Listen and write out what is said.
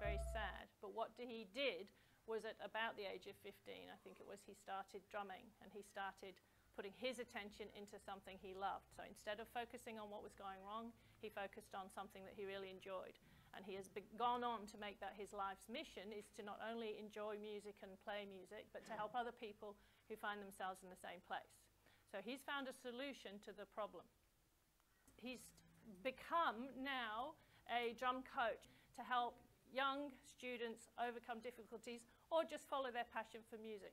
very sad. But what he did was at about the age of 15, I think it was, he started drumming and he started putting his attention into something he loved. So instead of focusing on what was going wrong, he focused on something that he really enjoyed. And he has gone on to make that his life's mission is to not only enjoy music and play music, but to help other people who find themselves in the same place. So he's found a solution to the problem. He's become now a drum coach to help young students overcome difficulties or just follow their passion for music.